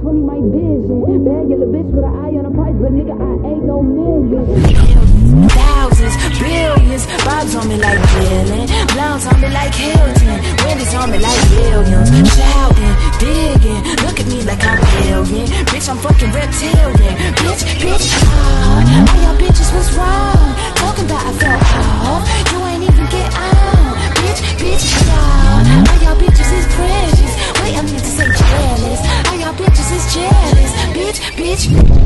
20 my vision. Bad yellow bitch with an eye on a price, but nigga, I ain't no million. Thousands, billions, Bob's on me like billion, Blondes on me like Hilton, Wendy's on me like billions. Shouting, digging, look at me like I'm billion. Bitch, I'm fucking reptilian. Bitch, bitch, ah, all y'all bitches was wrong. Talking about I felt off, Bitch,